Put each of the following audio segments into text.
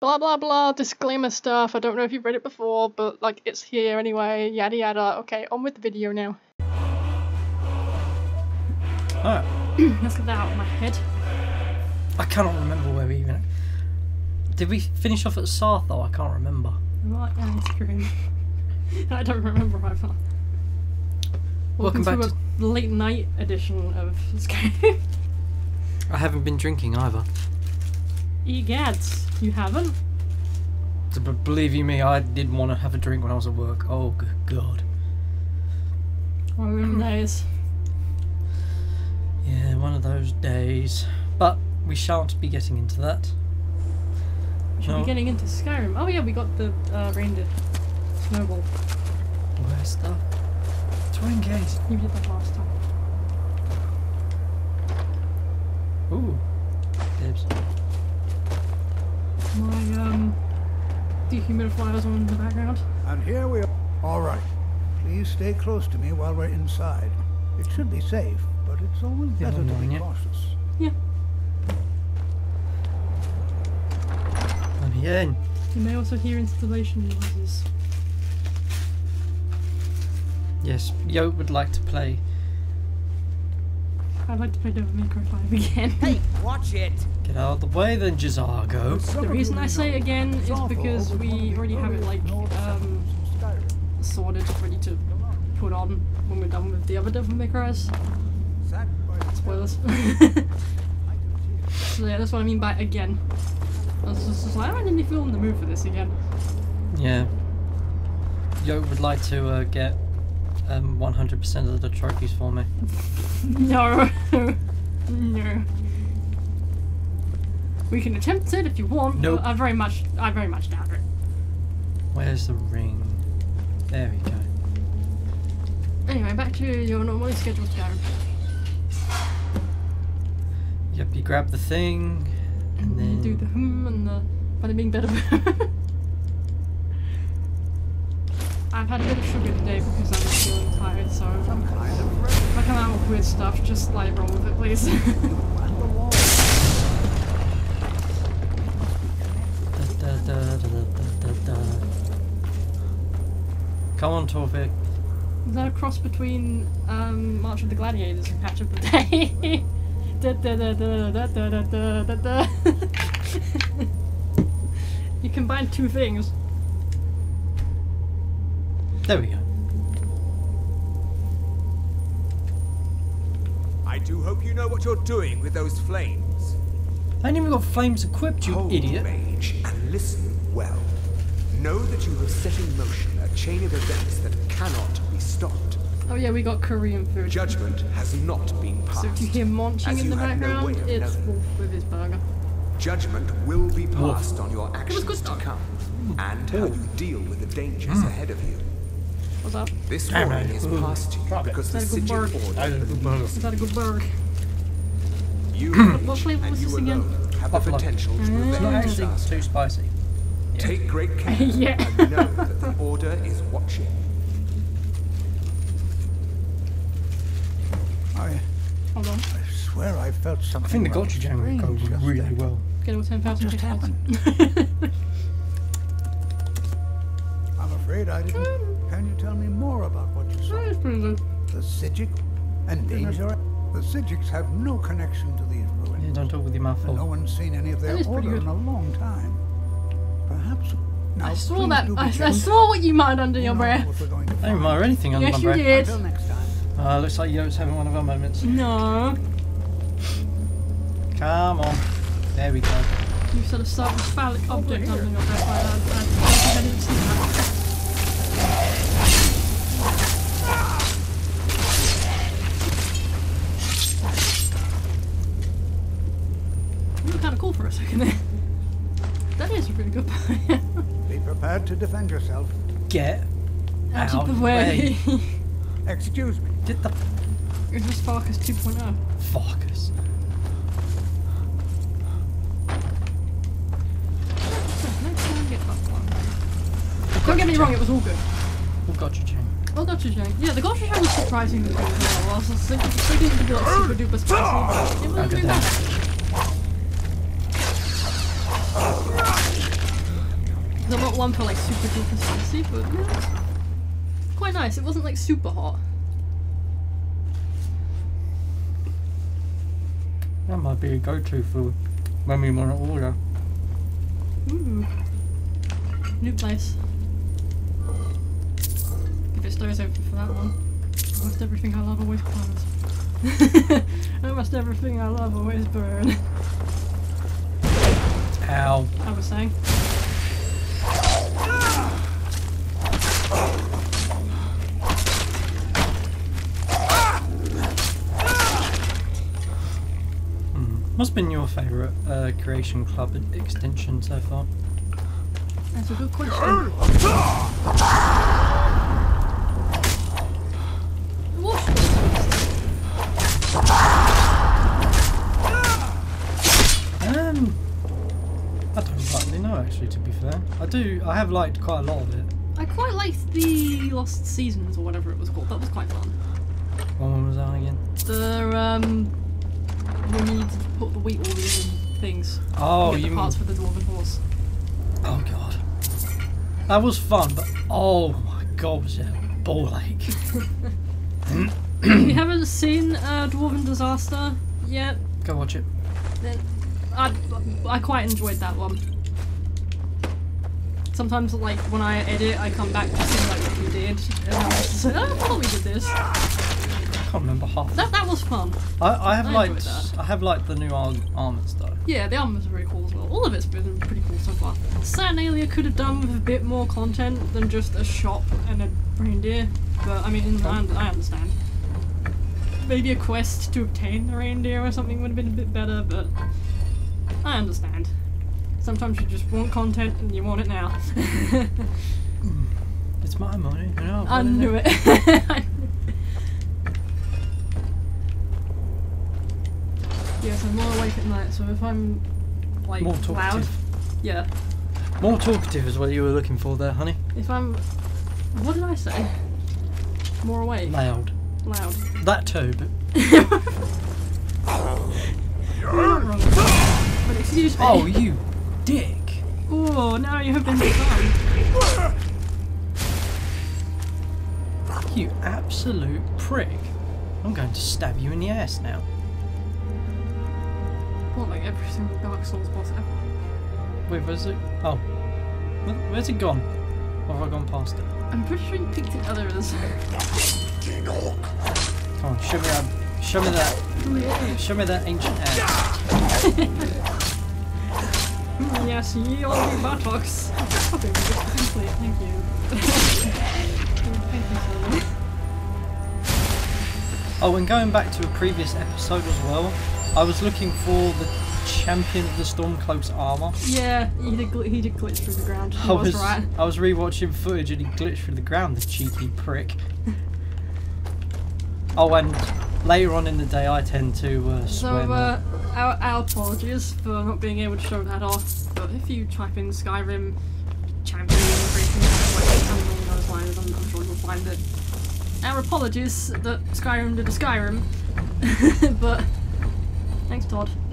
blah blah blah disclaimer stuff. I don't know if you've read it before, but like it's here anyway. Yada yada. Okay, on with the video now. Alright. Let's get that out of my head. I cannot remember where we even. Did we finish off at Sarth though? I can't remember. Right, yeah, screen. I don't remember either. Welcome back to a late night edition of Skyrim. I haven't been drinking either. Egads, you haven't? To believe you me, I didn't want to have a drink when I was at work. Oh, good God. One of them days. Yeah, one of those days. But we shan't be getting into that. We should No. be getting into Skyrim. Oh yeah, we got the uh, reindeer. Snowball. Where's the twin case? You did that last time. Ooh. Dibs. My um dehumidifier's on in the background. And here we are. All right. Please stay close to me while we're inside. It should be safe, but it's always Yeah, better to be yeah. cautious. Yeah. Let me in. You may also hear installation noises. Yes, Yo would like to play. I'd like to play Devil May Cry 5 again. Hey, watch it! Get out of the way then, J'zargo. The reason I say again is because we already have it like um sorted, ready to put on when we're done with the other Devil May Cries. Spoilers. so yeah, that's what I mean by again. I was just, just like, I didn't feel in the mood for this again. Yeah. Yo would like to uh, get um, 100% of the trophies for me. No. no. We can attempt it if you want, Nope. I very much I very much doubt it. Where's the ring? There we go. Anyway, back to your normally scheduled Skyrim. Yep, you grab the thing, and You then do the hmm and the bada bing bada. I've had a bit of sugar today because I'm feeling tired, so Some kind of red if I come out with weird stuff, just like roll with it, please. Come on, Torvik. Is that a cross between um, March of the Gladiators and Patch of the Day? da, da, da, da, da, da, da, da, da, da. you combine two things. There we go. I do hope you know what you're doing with those flames. I ain't even got flames equipped, you Hold idiot. rage and listen well. Know that you have set in motion a chain of events that cannot be stopped. Oh yeah, we got Korean food. Judgment has not been passed. So if you hear munching as in the have no background, it's knowing. Wolf with his burger. Judgment will be passed on your actions to come and how you deal with the dangers Hmm. ahead of you. What's up? This Alright. warning is Ooh, passed you drop it. because the Is a good Sigil bird? order Is that a good burger? you What flavour and was this again? have the potential to Mm. prevent It's not actually too spicy. Take great care Yeah. and know that the order is watching. I, Hold on. I swear I felt something. I think the rather gochujang goes just really then. well. Get all 10,000 just hit points. I'm afraid I didn't. More about what you saw? It's. The Psijic and danger? The Psijics have no connection to these ruins. Yeah, don't talk with your mouth And no one's seen any of their That is pretty order good. in a long time. Perhaps. Now, I saw that. I, I saw what you muttered under You your breath. what we're going to I didn't find. remember anything under Yes, my you breath. did. Until next time. Uh, looks like Yo's having one of our moments. No. Come on. There we go. You said a certain phallic object under your breath. I, I, Get Out out of the way. Excuse me. Get the It was Farkas 2.0. focus. Next time, get that one. Don't get me wrong, it was all good. Oh, gochujang. Oh, chain. Yeah, the gochujang was surprisingly good as well. I was thinking, it would be like super duper spicy, it wasn't too bad. That. One for like super duper spicy, but yeah, quite nice. It wasn't like super hot. That might be a go-to for when we want to order. Ooh. New place. If it stays open for that one. Almost everything I love always burns. Almost everything I love always burns. Ow. I was saying. What's been your favourite uh, Creation Club extension so far? That's a good question. Um, I don't rightly know actually. To be fair, I do. I have liked quite a lot of it. I quite liked the Lost Seasons or whatever it was called. That was quite fun. What one was that again? The um, you need to put the wheat all these things. Oh, the you mean? parts for the dwarven horse. Oh god, that was fun, but oh my god, was it a ball ache? if you haven't seen uh, Dwarven Disaster yet, Go watch it. I I quite enjoyed that one. Sometimes, like when I edit, I come back to see like what we did, and I'm just like, oh, I thought we did this. I can't remember half. That that was fun. I, I have I liked. that. I have liked the new ar- armors though. Yeah, the albums are very cool as well. All of it's been pretty cool so far. Saturnalia could have done with a bit more content than just a shop and a reindeer, but I mean, I, I understand. Maybe a quest to obtain the reindeer or something would have been a bit better, but I understand. Sometimes you just want content and you want it now. Hmm. It's my money, you know. I knew it. yeah, so I'm more awake at night, so if I'm like More loud, yeah. More talkative is what you were looking for there, honey. If I'm. What did I say? More awake. Loud. Loud. That too, but wrong. But excuse me. oh, you dick! Oh, now you have been done. You absolute prick! I'm going to stab you in the ass now. What, like every single Dark Souls boss ever? Wait, where's it? Oh, Where- where's it gone? Or have I gone past it? I'm pretty sure you picked it others. Come on, show me that. Show me that. Show me that ancient ass. Mm, yes, ye olde buttocks. Okay, we just complete. Thank you. Thank you, Simon. Oh, and going back to a previous episode as well, I was looking for the champion of the Stormcloak's armor. Yeah, he did, gl- he did glitch through the ground. He I was, was right. I was rewatching footage and he glitched through the ground, the cheeky prick. oh, and later on in the day, I tend to uh, So, swear uh, our, our apologies for not being able to show that off, but if you type in Skyrim champion immigration, something along those lines, I'm, I'm sure you'll find it. Our apologies that Skyrim did a Skyrim, but thanks, Todd.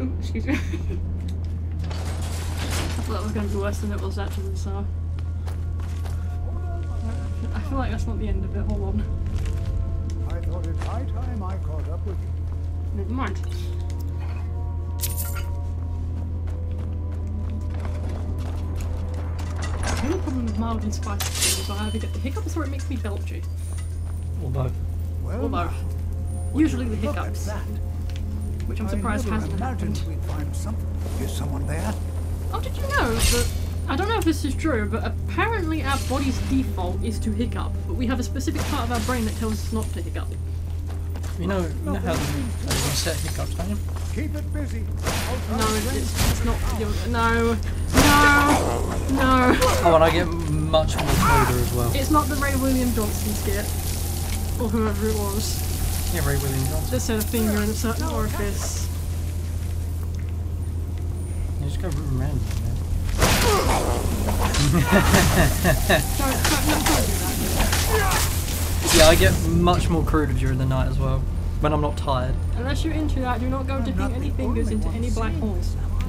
Ooh, excuse me. I thought that was going to be worse than it was actually, so. I feel like that's not the end of it, hold on. I thought it high time I caught up with you. Never mind. The only problem mild and spicy food is I either get the hiccups or it makes me belchy. Although, Well, Or both. Usually the hiccups, which I'm surprised never hasn't imagined happened. we'd find something. Is someone there? Oh, did you know that? I don't know if this is true, but apparently our body's default is to hiccup, but we have a specific part of our brain that tells us not to hiccup. you know, you know how they they set hiccups, don't you? Keep it busy. No, it's, it's, it's not. your- No, no, no. Oh, and I get much more colder as well. It's not the Ray William Johnson skit, or whoever it was, Yeah, Ray William Johnson. that said a finger in a certain orifice. You just go random, man. Don't, don't, don't do that. Yeah, I get much more cruder during the night as well. When I'm not tired. Unless you're into that, do not go I'm dipping not any fingers into any black holes. this, am I?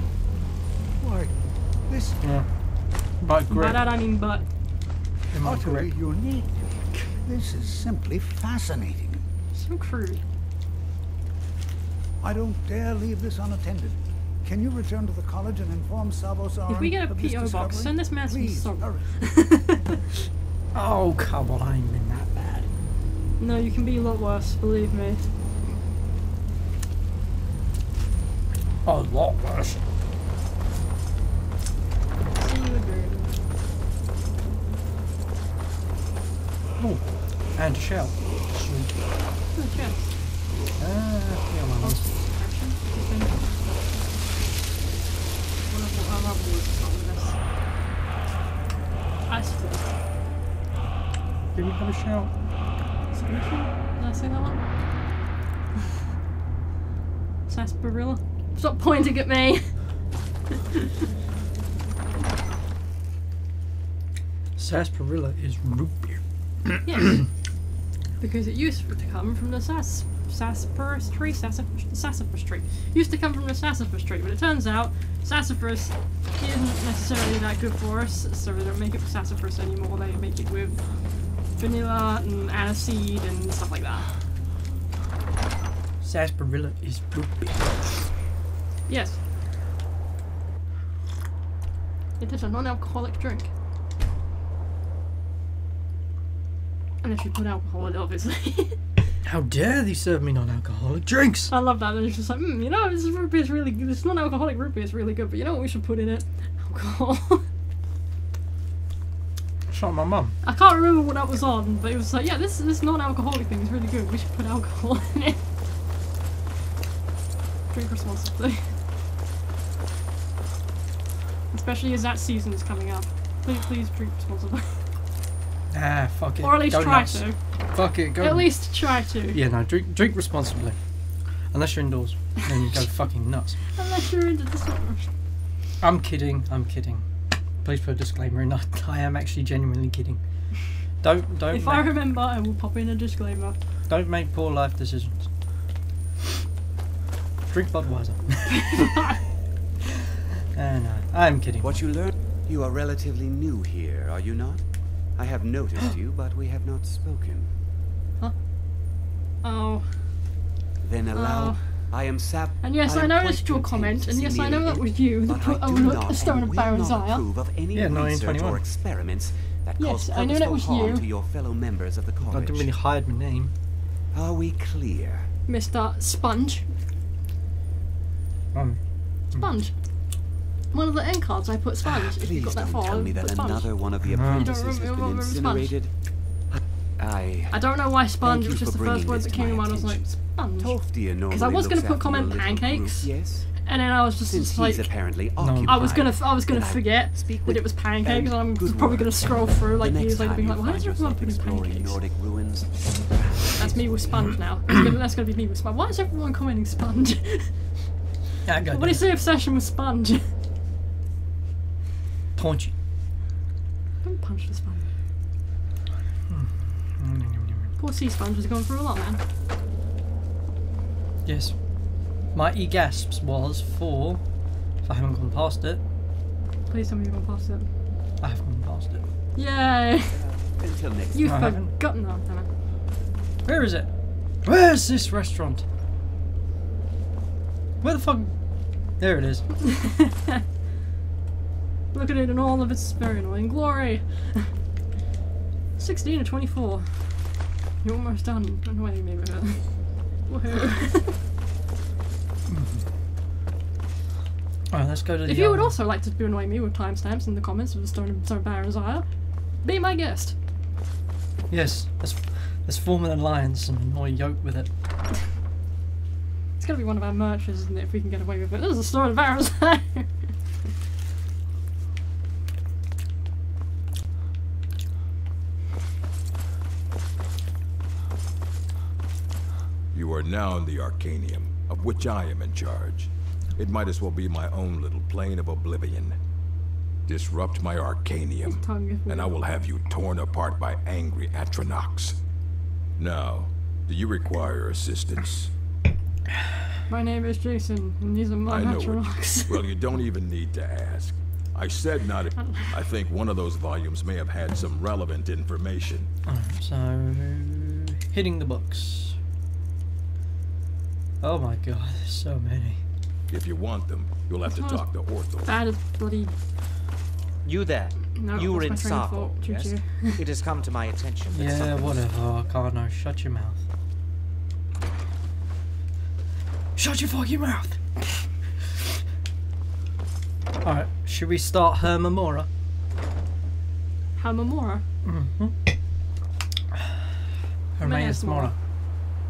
Why, this Yeah. But By grip. that I mean butt. Am utterly unique. This is simply fascinating. So crude. I don't dare leave this unattended. Can you return to the college and inform Savos Aren If we get a of this PO box, send this man some Please, soap. hurry. Oh, come on, I ain't been that bad. no, you can be a lot worse, believe me. A lot worse. Oh, and a shell. Sweet. Oh, chest. Ah, yeah, my nice. One of the other words start with S. Asphalt. Did we have a shell? Solution? Did I say that one? Sarsaparilla? Stop pointing at me! Sarsaparilla is root beer. Yes. because it used to come from the sas- sassafras tree, sassafras, sassafras tree. Used to come from the sassafras tree, but it turns out sassafras isn't necessarily that good for us, so they don't make it with sassafras anymore. They make it with vanilla and aniseed and stuff like that. Sarsaparilla is root beer. Yes. It is a non-alcoholic drink. Unless you put alcohol in it, obviously. How dare they serve me non-alcoholic drinks? I love that. And it's just like, mm, you know, this root beer is really good. This non-alcoholic root beer is really good, but you know what we should put in it? Alcohol. Shot my mum. I can't remember what that was on, but it was like, yeah, this this non-alcoholic thing is really good. We should put alcohol in it. Drink responsibly. Especially as that season is coming up. Please, please drink responsibly. Ah, fuck it. or at least Go try nuts. to. Fuck it, go. At least try to. Yeah, no, drink drink responsibly. Unless you're indoors, then you go fucking nuts. Unless you're into this one. I'm kidding. I'm kidding. Please put a disclaimer in. I, I am actually genuinely kidding. Don't don't If I remember, I will pop in a disclaimer. don't make poor life decisions. Drink Budweiser. Ah, no, I'm kidding. What you learn? You are relatively new here, are you not? I have noticed you, but we have not spoken. Huh? Oh. Then allow. Oh. I am Sap. And yes, I, am noticed your comment, and yes, I know that was you that but put I oh do look, not a stone and of will Baron not approve of any Yeah, research or experiments that Yes, cause I knew that was harm you. to your fellow members of the I college. didn't really hide my name. Are we clear? Mr. Sponge. Um, Sponge. One of the end cards I put sponge. Ah, if you Please got that don't far, tell me that sponge. another one of the mm. apprentices has been don't remember Sponge? incinerated. I. I don't know why sponge you was just the first bringing word that came to my mind. I was like, attention. sponge. Tolfdir normally I was gonna put comment pancakes. group, yes. And then I was just, Since just he's like, apparently occupied. I was gonna, I was gonna forget speak that it was pancakes, and I'm probably gonna scroll through like years later, being like, why is everyone yourself putting exploring pancakes? Nordic ruins, That's me with sponge now. That's gonna, be me with sponge. Why is everyone commenting sponge? what is go what do you say obsession with sponge? Taunt you. Don't punch the sponge. Hmm. Poor sea sponge is going through a lot, man. Yes. My e gasps was for. If I haven't gone past it, Please tell me you're going past it. I haven't gone past it. Yay! Uh, until next time. You've I haven't. forgotten that, damn it. Where is it? Where's this restaurant? Where the fuck? There it is. Look at it in all of its very annoying glory. 16 to 24. You're almost done annoying me with it. Woohoo. Alright, let's go to the. if you would um, also like to be annoying me with timestamps in the comments of the Stone Stone Barenziah, be my guest. Yes, let's let's form an alliance and annoy Yoke with it. It's gonna be one of our merches, isn't it, if we can get away with it. This is the Stone Barenziah. You are now in the Arcanaeum, of which I am in charge. It might as well be my own little plane of oblivion. Disrupt my Arcanaeum, and I will have you torn apart by angry Atronachs. Now, do you require assistance? My name is Jason, and these are my I know natural it. rocks. Well, you don't even need to ask. I said not. I think one of those volumes may have had some relevant information. Alright, so hitting the books. Oh my god, there's so many. If you want them, you'll have to Sounds talk to Ortho. Bad as bloody. You there. No, you were in lost my train of Savo, yes? it has come to my attention that Yeah, something was- whatever, Ancano, shut your mouth. Shut your fucking mouth! Alright, should we start Hermamora? Hamamora. Mm-hmm. Hermaeus Mora.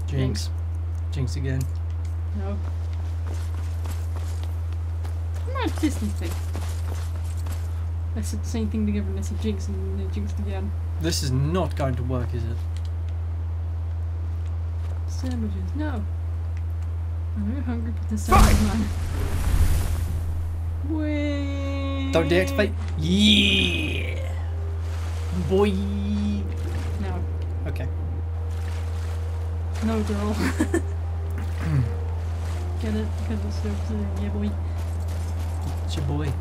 Jinx. Jinx again. No. Not Disney. I said the same thing together and I said jinx and then jinxed again. This is not going to work, is it? Sandwiches. No. I'm very hungry for the sandwich man. Wait. Don't deactivate. Yeah! Boy! No. Okay. No, girl. Get it? Because it's so so- yeah, boy. It's your boy.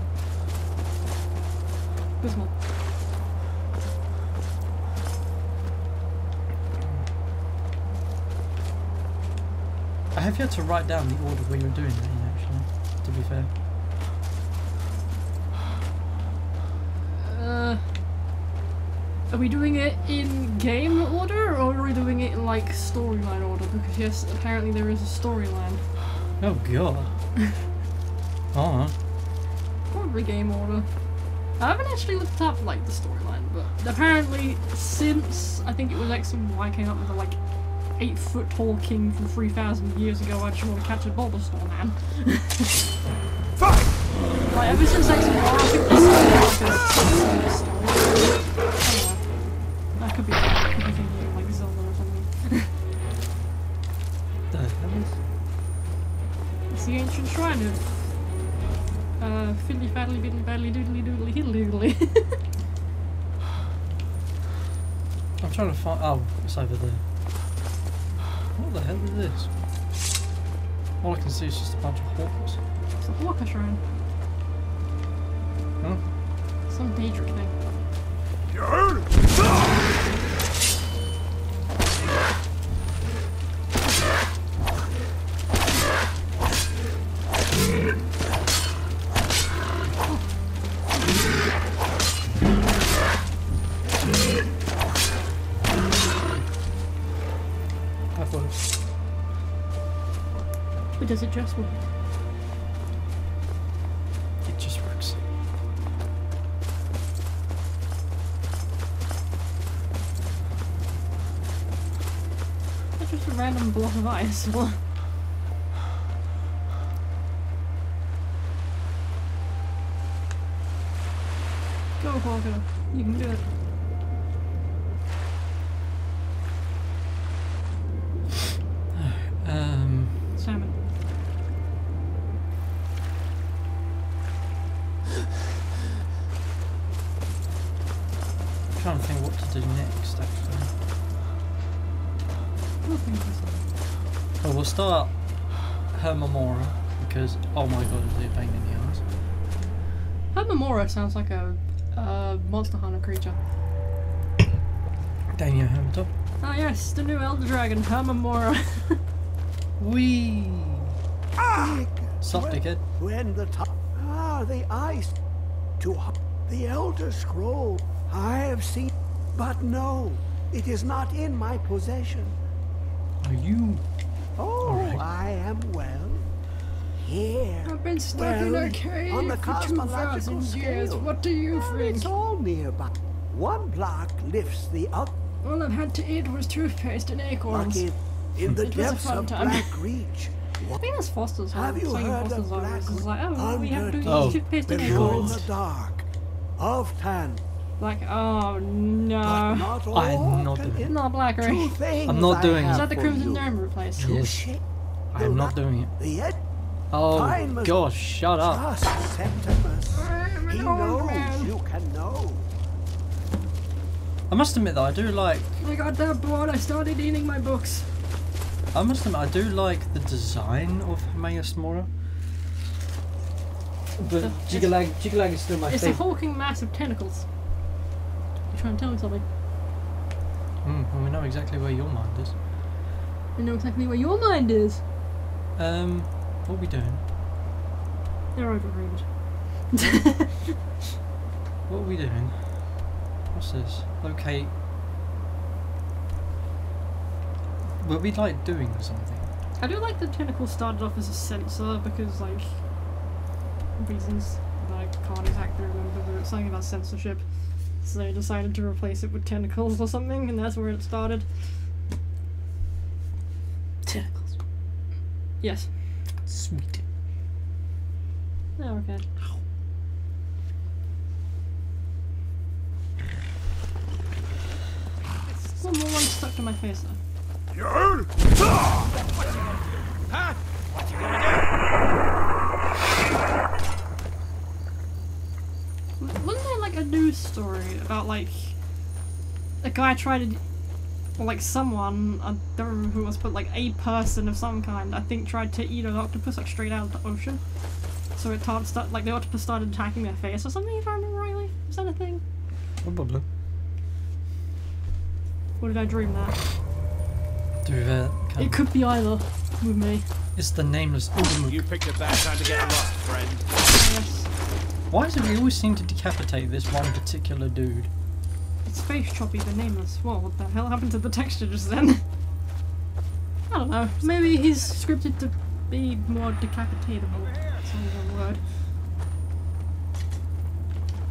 I have yet to write down the order we were doing that in, actually, to be fair. Uh, are we doing it in game order or are we doing it in like storyline order? Because yes, apparently there is a storyline. Oh god. Oh, Probably game order. I haven't actually looked up like the storyline, but apparently since I think it was X and Y came up with a like eight foot tall king from three thousand years ago, I just want to catch a Bulbasaur man. Fuck! Like ever since X and Y, I think this is like a story. I don't know. I could be, It's the ancient shrine of uh, fiddly faddly biddly baddly doodly doodly hiddly doodly. I'm trying to find... Oh, it's over there. What the hell is this? All I can see is just a bunch of hawkers. it's a Hawker shrine. Huh? Some Daedric thing. Does it just work? It just works. It's just a random block of ice. Go, Hawker. You can do it. Do next, actually. Oh, thank you. Well, we'll start Hermamora, because, oh my god, is it a pain in the ass. Hermamora sounds like a uh, Monster Hunter creature. Daniel Hamilton. Ah yes, the new Elder Dragon, Hermamora. Wee! Ah! Soft dickhead. When the top ah the ice to h- the Elder Scroll I have seen, but no, it is not in my possession. Are you? Oh, Alright. I am well. Here. I've been stuck in Well, a cave on the for cosmological 2,000 years. scale. What do you Well, think? It's all nearby. One block lifts the other. All I've had to eat was toothpaste and Like acorns. in, in the It was a depths fun of time. Black Reach. I think that's Foster's home. Have you Saying heard Foster's of home. Black It's just like, oh, all we have to eat Oh. is toothpaste and oh, Below acorns. the dark of Tan. Like, oh no. not all I'm not doing it. Not Blackery. Two things I'm not doing it. have Is that the Crimson you. Gnome place? Yes. I am not doing it. The Oh Fine, gosh, shut up. I'm He knows you can know. I must admit though, I do like. I got that bored. I started eating my books. I must admit, I do like the design of Hermaeus Mora. But It's- Jyggalag, Jyggalag is still my It's a favourite. hulking mass of tentacles. Trying to tell me something? Mm, well, we know exactly where your mind is. I know exactly where your mind is. Um, what are we doing? They're overrated. What are we doing? What's this? Locate. Were we like doing something? I do like the tentacle started off as a sensor because, like, reasons that I can't exactly remember, but it's something about censorship. So they decided to replace it with tentacles or something, and that's where it started. Tentacles. Yes. Sweet. Oh, okay. One more one stuck to my face though. Wasn't there like a news story about like a guy tried to, or like someone, I don't remember who it was, but like a person of some kind, I think tried to eat an octopus like straight out of the ocean. So it tar- start, like the octopus started attacking their face or something, if I remember rightly. Is that a thing? Probably. Or did I dream that? Do that. It could be either with me. It's the nameless Ultimate. You picked a bad time to get lost, friend. Why does we always seem to decapitate this one particular dude? It's face Choppy, the nameless. Whoa, what the hell happened to the texture just then? I don't know. Maybe he's scripted to be more decapitatable. That's a word.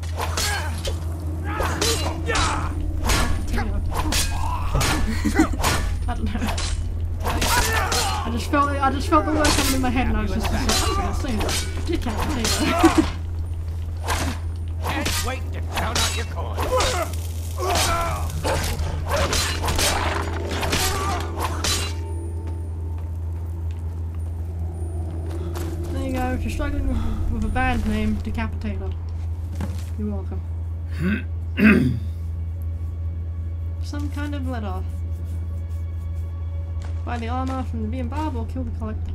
I don't know. I just felt I just felt the word coming in my head and I was just, like, I'm gonna say that. Decapitator. There you go. If you're struggling with, a band name, Decapitator. You're welcome. Some kind of letter. Buy the armor from the B and Barb or kill the collector.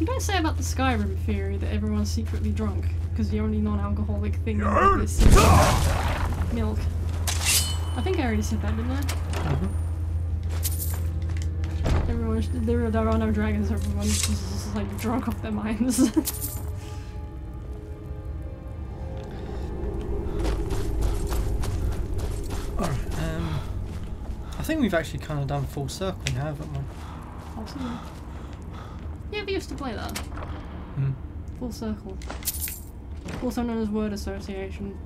You don't say about the Skyrim theory that everyone's secretly drunk because the only non-alcoholic thing is milk. I think I already said that, didn't I? Everyone's there. There are no dragons. Everyone's just like drunk off their minds. Alright, um. I think we've actually kind of done full circle now, haven't we? Possibly. Yeah, we used to play that. Hmm. Full circle. Also known as word association.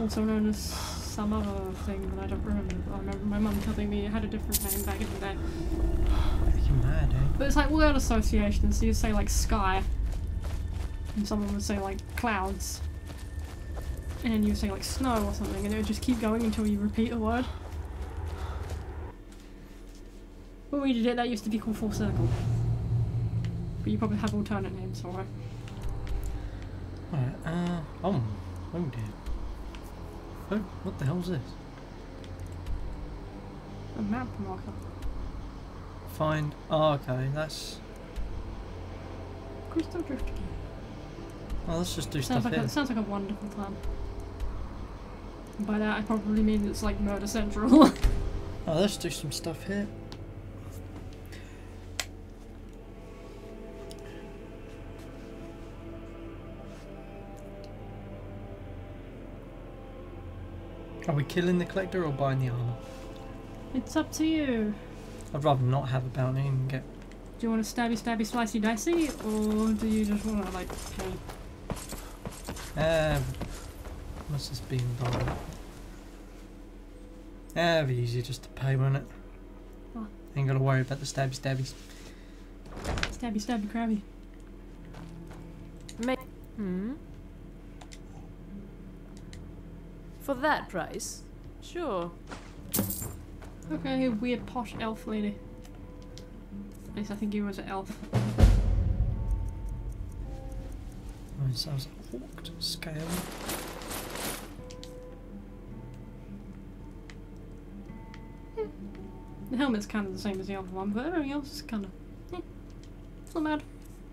Also known as some other thing that I don't remember. I remember my mum telling me it had a different name back in the day. You're mad, eh? But it's like word association, so you'd say like sky. And someone would say like clouds. And then you'd say like snow or something, and it would just keep going until you repeat a word. When we did it, that used to be called full circle. But you probably have alternate names for it. Alright, uh. Oh. Oh dear. Oh, what the hell's this? A map marker. Find. Oh, okay, that's. Crystal Drift Key. Oh, let's just do Sounds stuff like, here. a, sounds like a wonderful plan. By that I probably mean it's like Murder Central. Oh, let's do some stuff here. Are we killing the collector or buying the armor? it's up to you. I'd rather not have a bounty and get. Do you want to stabby stabby slicey dicey, or do you just want to like pay? Uh, what's this being involved? Yeah, it'd be easier just to pay, wouldn't it? Oh. Ain't gotta worry about the stabby stabbies. Stabby stabby crabby. Ma- hmm? For that price? Sure. Okay, weird posh elf lady. At least I think he was an elf. Oh, it sounds like hawked scale. The helmet's kind of the same as the other one, but everything else is kind of. Eh, it's not bad.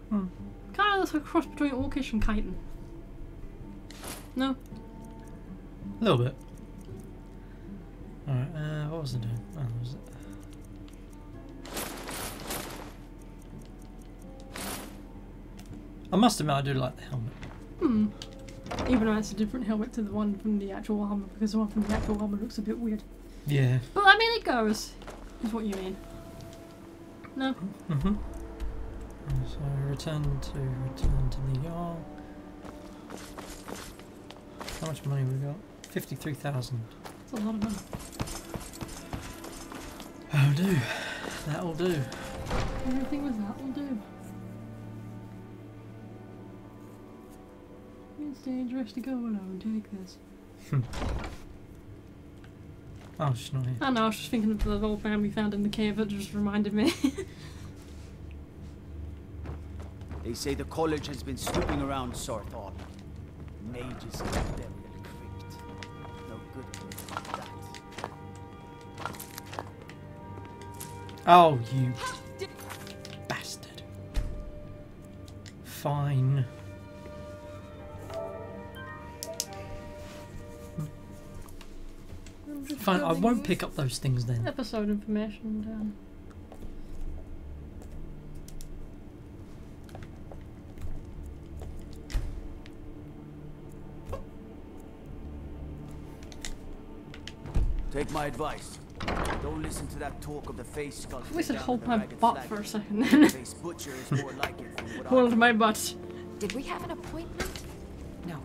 Hmm. Kind of looks like a cross between Orcish and Chitin. No? A little bit. Alright, uh, what was it doing? Oh, was it? I must admit, I do like the helmet. Hmm. Even though it's a different helmet to the one from the actual armor, because the one from the actual armor looks a bit weird. Yeah. But I mean, it goes. Is what you mean. No? Mm-hmm. So return to return to the yard. How much money we got? Fifty-three thousand. That's a lot of money. That'll do. That'll do. Everything with that will do. It's dangerous to go alone. Take this. Hmm. Oh, she's not here. I know, I was just thinking of the old man we found in the cave that just reminded me. They say the college has been snooping around Saarthal. Mages and burial Oh, you bastard. Fine. I'm Fine, I won't pick up those things then. Episode information down. Take my advice. Don't listen to that talk of the face sculptor. I wish I'd hold my butt for a second. Face butcher is more like it what Hold my butt. Did we have an appointment? No.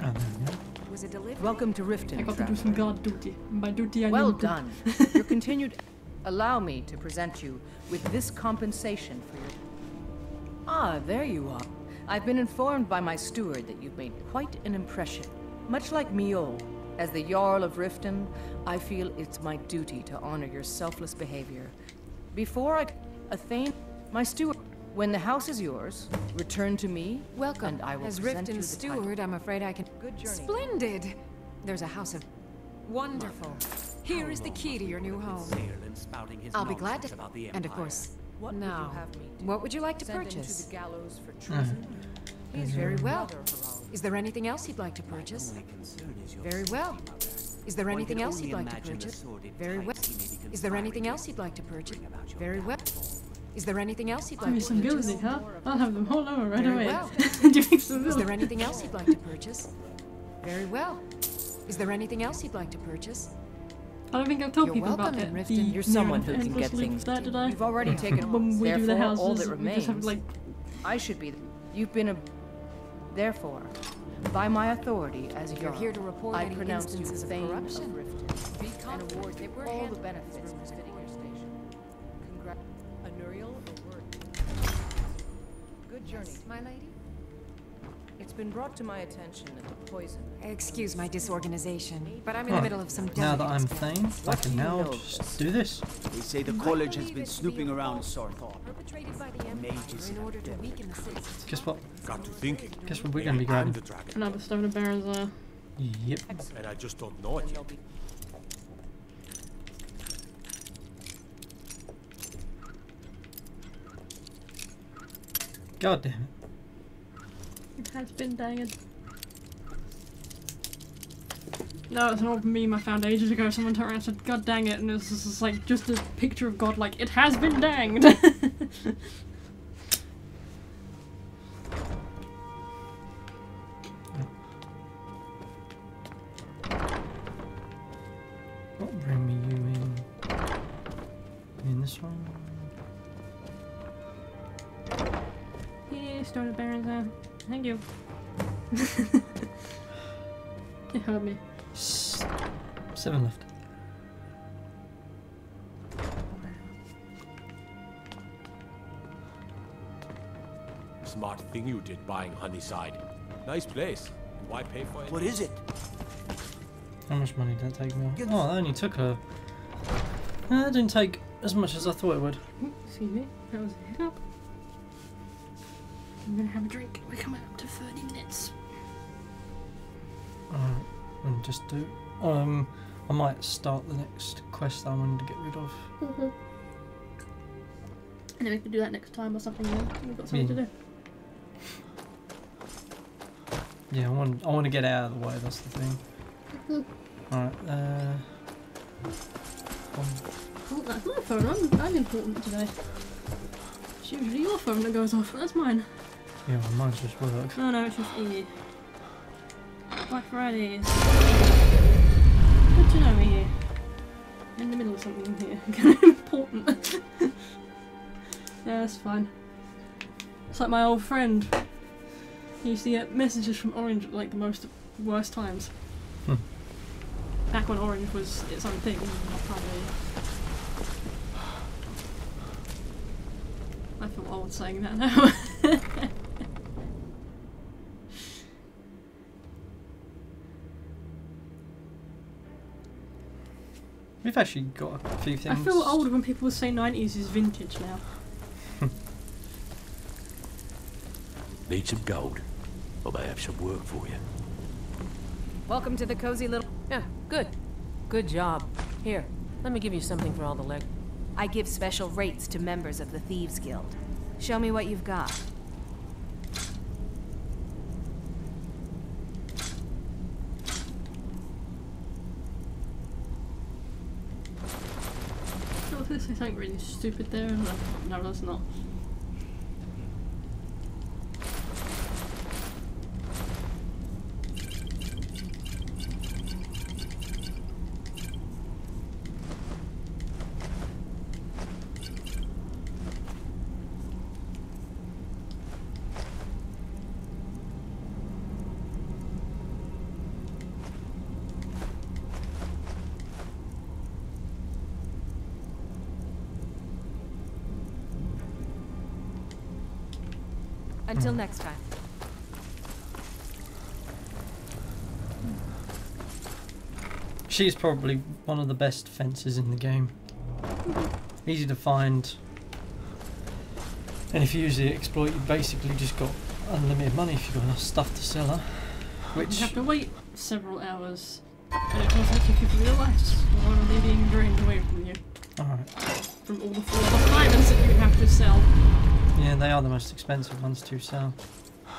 Oh, there we. Was it delivered? Welcome to Riften. I Riften, got to do some guard duty. And by duty, I Well done. your continued. Allow me to present you with this compensation for your. Ah, there you are. I've been informed by my steward that you've made quite an impression. Much like Miol, as the Jarl of Riften, I feel it's my duty to honor your selfless behavior. Before I. Athane, my steward. When the house is yours, return to me. Welcome. And I will As present Riften's the title. steward, I'm afraid I can. Good journey. Splendid! There's a house of. Wonderful. Here is the key to your new home. I'll be glad to. And of course, What would now, you have me do? what would you like to Send him purchase? to the gallows for mm. treason? He's very mm-hmm. well. Is there anything else you'd like to purchase? Very well. Is there anything else you'd like to purchase? Very well. Is there anything else you'd like to purchase? Very well. Is there anything else you'd Give like me to some purchase? ability, huh? I'll have them all over right Very away. well. Give me some Is there anything else you'd like to purchase? Very well. Is there anything else you'd like to purchase? I don't think I've told You're people about welcome that. in The Riften. You're someone who near can get things there, did I? You've already taken When we do the houses, all that we remains. just have like I should be. You've been a. Therefore, by my authority as You're here to report I any pronounce you instances of corruption. Of Riften, Be and confident award that we're all the handling benefits befitting your station. Congrat. Anuriel or. Good journey. My lady? It's been brought to my attention that the poison. Excuse my disorganization, but I'm in Huh. the middle of some Now that I'm experiments. Thane, I can now just do this. They say the college has been snooping around Saarthal. Perpetrated by the Mages in order to weaken the city. Guess what? Got to thinking. Guess what we're gonna be Maybe grabbing? the dragon, another stone of Barenziah. Yep. and I just don't know it yet. God damn it. It has been danged. No, it's an old meme I found ages ago. Someone turned around and said, God dang it, and it's just it's like just a picture of God like, it has been danged! thing you did buying Honeyside. Nice place. And why pay for it? What is it? How much money did that take me? Oh, that only took a. Uh, that didn't take as much as I thought it would. Excuse me. That was a hiccup. I'm gonna have a drink. We're coming up to 30 minutes. Alright, and just do. Um, I might start the next quest I wanted to get rid of. Mm-hmm. And then we could do that next time or something. Then we've got something Yeah. to do. Yeah, I want. I want to get out of the way. That's the thing. Mhm. Alright. Uh. um, Oh, that's my phone. I'm, I'm important today. It's usually your phone that goes off. That's mine. yeah, well, mine's just work. No, no, it's just E. Black Fridays. Good to know here. In the middle of something here. Kind of important. yeah, that's fine. It's like my old friend. He used to get messages from Orange at like the most worst times. Hmm. Back when Orange was its own thing. not part of it. I feel old saying that now. We've actually got a few things. I feel old when people say 90s is vintage now. Need some gold? I may have some work for you. Welcome to the cozy little. Yeah, good. Good job. Here, let me give you something for all the leg. I give special rates to members of the Thieves Guild. Show me what you've got. This is like really stupid there. No, no, that's not. Until next time. She's probably one of the best fences in the game. Mm-hmm. Easy to find. And if you use the exploit, you basically just got unlimited money if you've got enough stuff to sell her. You have to wait several hours. And it does actually give you less, or they're being drained away from you. alright. From all the flawless diamonds that you have to sell. Yeah, they are the most expensive ones to sell.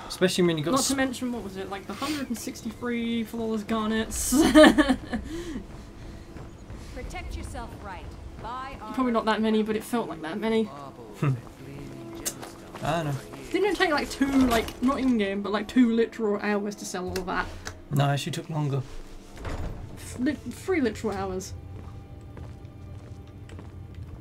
Especially when you got Not to mention, what was it, like the 163 flawless garnets? Protect yourself right. Buy Probably not that many, but it felt like that many. Hmm. I know. Didn't it take like two, like, not in game, but like two literal hours to sell all of that? No, it actually took longer. Li- three literal hours.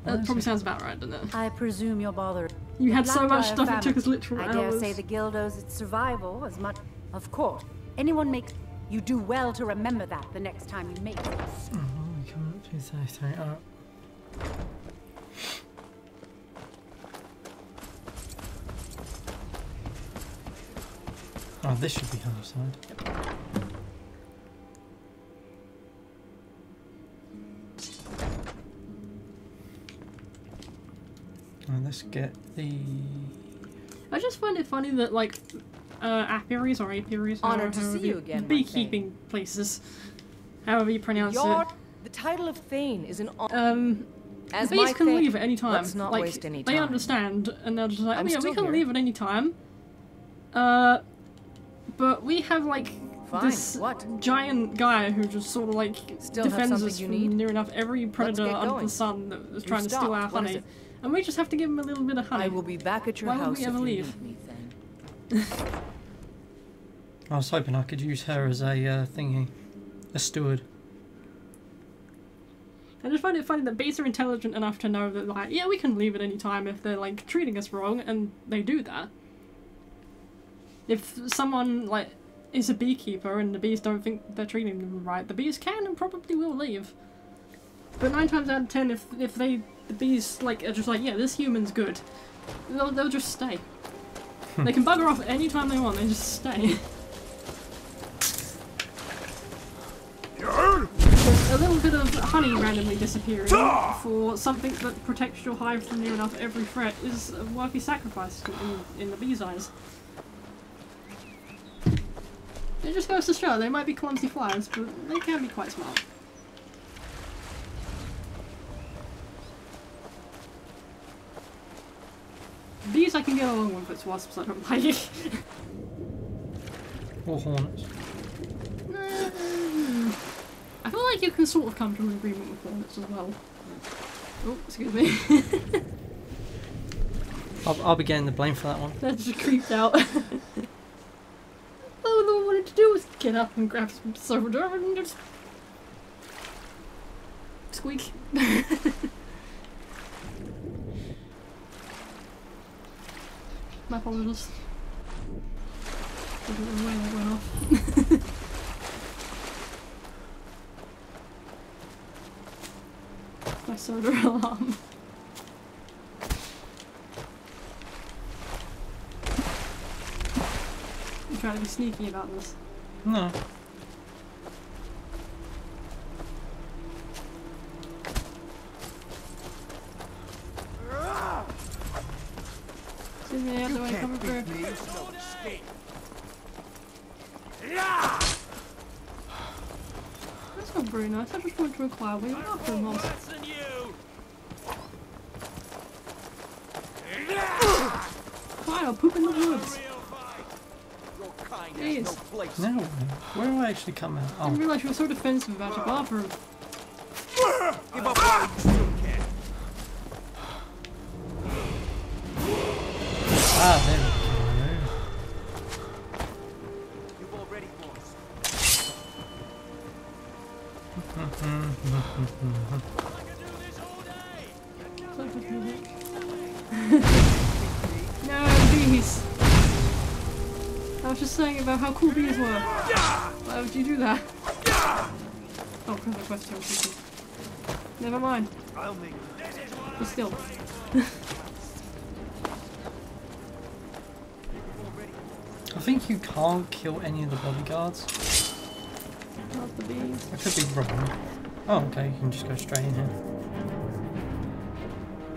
That probably sounds about right, doesn't it? I presume you're bothered. You had so much Blackbriar stuff it took us literal I dare hours. say the guild owes its survival as much. Of course, anyone makes. You do well to remember that the next time you make it. Oh, we coming up to 33. Alright. Oh, this should be other let's get the. I just find it funny that like uh, apiaries or apiaries, or Honored to see however you again, my beekeeping places, however you pronounce Your, it. the title of Thane is an honor. Um, As the bees can Thane- leave at any time. Let's not like, waste any time. They understand, and they're just like, oh I'm yeah, we can here. leave at any time. Uh, but we have like Fine, this what? giant guy who just sort of like Still defends something us you from need? near enough every predator under the sun that is You've trying to steal our stopped. What is honey, it? And we just have to give him a little bit of honey. I will be back at your Why would house we if ever you leave? need me, I was hoping I could use her as a uh, thingy, a steward. I just find it funny that bees are intelligent enough to know that, like, yeah, we can leave at any time if they're like treating us wrong, and they do that. If someone like is a beekeeper and the bees don't think they're treating them right, the bees can and probably will leave. But nine times out of ten, if if they the bees like are just like, yeah, this human's good, they'll they'll just stay. Hmm. they can bugger off any time they want. They just stay. A little bit of honey randomly disappearing for something that protects your hive from near enough every threat is a worthy sacrifice in, in the bee's eyes. It just goes to show they might be clumsy flies, but they can be quite smart. Bees I can get along with, it's wasps I don't like. Or hornets. I feel like you can sort of come to an agreement with hornets as well. Oh, excuse me. I'll, I'll be getting the blame for that one. that just creeped out. All I wanted to do was get up and grab some soda and just squeak. My apologies. I don't know where that went off. My soda alarm. I'm trying to be sneaky about this. No. Month. Fine, I'll poop in the woods. Jeez. Now, where do I actually come out? I didn't Oh, realize you were so defensive about your bathroom. Oh, because I quest people. Never mind. I'll make But still. I think you can't kill any of the bodyguards. Not the bees. I could be wrong. Oh, okay, you can just go straight in here.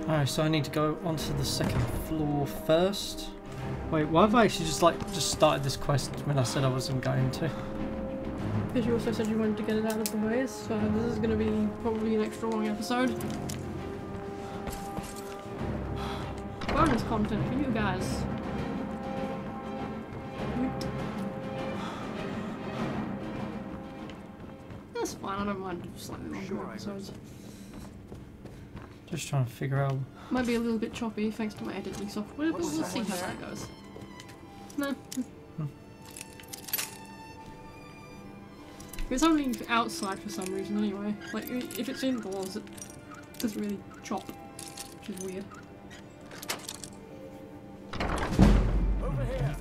Alright, so I need to go onto the second floor first. Wait, why have I actually just like just started this quest when I said I wasn't going to? Because you also said you wanted to get it out of the way, so this is going to be probably an extra long episode. Bonus content for you guys. That's fine, I don't mind slightly longer episodes. Just trying to figure out. Might be a little bit choppy thanks to my editing software, but we'll see how that goes. It's only outside for some reason anyway. Like, if it's indoors, it doesn't really chop, which is weird. Over here.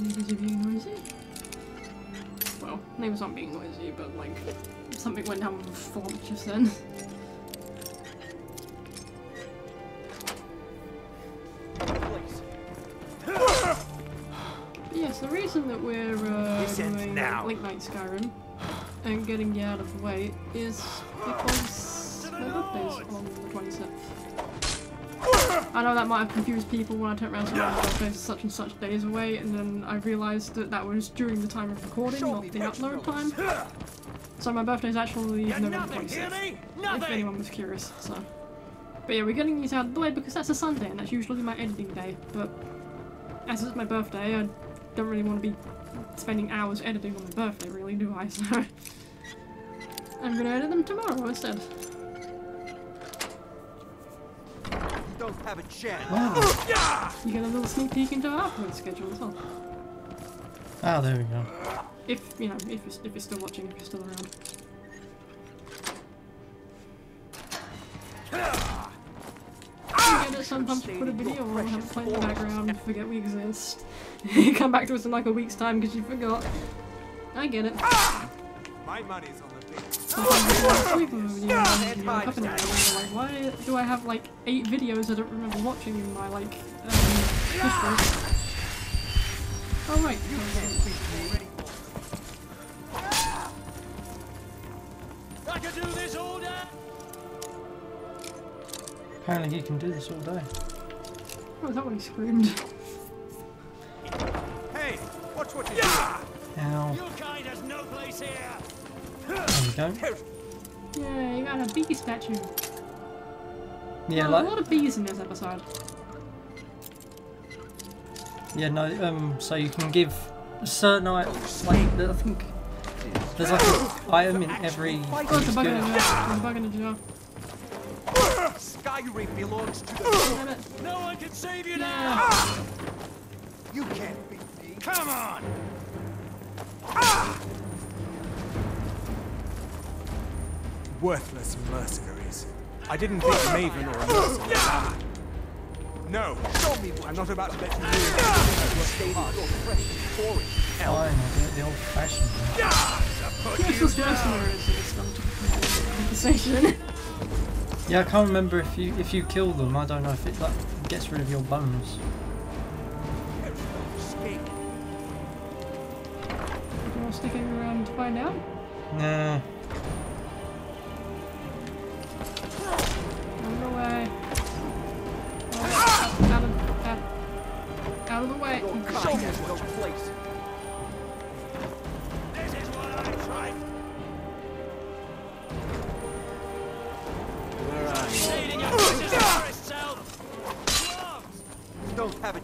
Neighbors are being noisy? Well, neighbors aren't being noisy, but like, something went down with the font just then. Yes, the reason that we're uh, doing now. Late Night Skyrim and getting you out of the way is because my birthday's on the 27th. I know that might have confused people when I turned around and said my birthday's such and such days away, and then I realised that that was during the time of recording, not the upload time. So my birthday's actually November 26th, if anyone was curious, so. But yeah, we're getting these out of the way because that's a Sunday, and that's usually my editing day, but as it's my birthday, I don't really want to be spending hours editing on my birthday, really, do I? So I'm gonna edit them tomorrow instead. You don't have a chance. You get a little sneak peek into our upload schedule as well. Ah, there we go. If, you know, if you're, if you're still watching, if you're still around. Get it sometimes put a video or have it play in the background forget we exist. you Come back to us in like a week's time because you forgot. I get it. My money's on the Sleep on a video, and, you know, up and down, and I'm like, why do I have like eight videos I don't remember watching in my like um, history? Oh right. Apparently he can do this all day. Oh, that what he screamed? Hey, watch what you do. Ow. Your kind has no place here. There we go. Yeah, you got a bee statue. Yeah, Well, like a lot of bees in this episode. yeah, no. Um, so you can give a certain item. Like I think there's like an item in every. Oh, it's a bug in a skill. jar. There's a bug in a jar. Belongs to the. No one can save you Yeah. now. Ah! You can't beat me. Come on. Ah! Worthless mercenaries. I didn't think Maven or a mercenary. No, show me. I'm not about to let you live. You stated your fresh story. Fine, I'll do it the old-fashioned way. Yes, this mercenaries is come to conversation. Yeah, I can't remember if you if you kill them. I don't know if it like gets rid of your bones. You're sticking around to find out? Nah.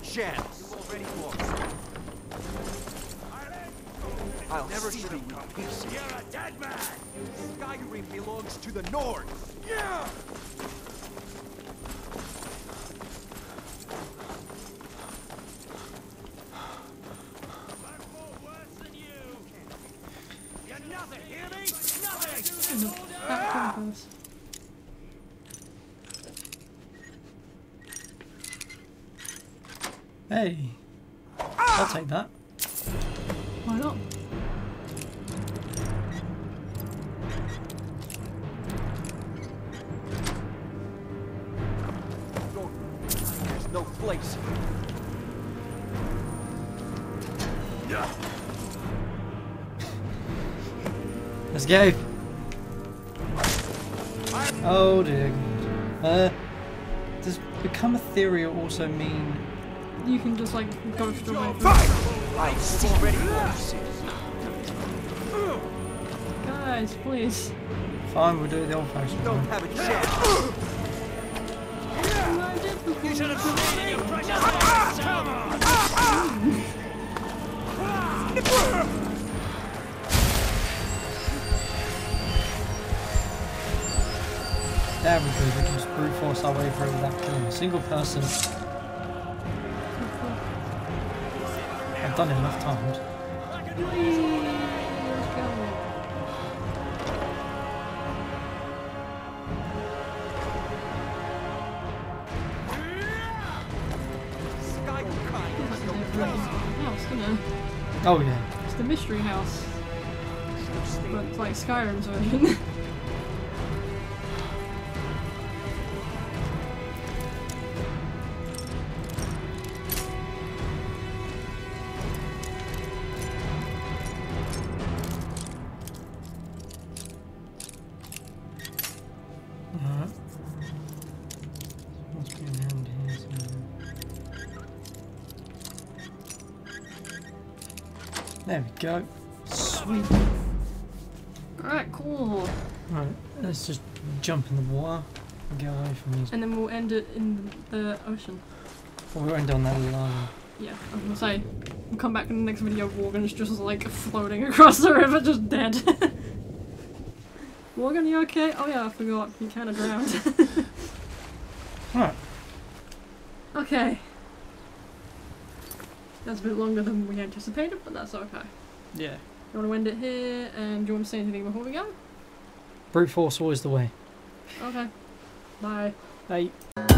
Chance. You already lost. I'll never see them come. You're a dead man. Skyrim belongs to the North. Yeah. You're nothing, hear me? Nothing. Back to the bus. Hey, I'll take that. Why not? There's no place. Let's go. Oh dear. Uh, does become ethereal also mean? You can just like ghost away from I've already lost. Guys, please. Fine, we'll do it the old-fashioned Don't way. have a chance. You should have stated your precious. Ah, ah, there we go. We can just brute force our way through without killing a single person. Done it enough times. House. Oh yeah. It's the mystery house. But it's like Skyrim's version. jump in the water and get away from these. And then we'll end it in the ocean. Well, we went down that line. Yeah, I was gonna say, we'll come back in the next video, Morgan's just like floating across the river, just dead. Morgan, you okay? Oh yeah, I forgot, you kinda drowned. Alright. okay. That's a bit longer than we anticipated, but that's okay. Yeah. You wanna end it here, and do you want to say anything before we go? Brute force always the way. Okay. Bye. Bye.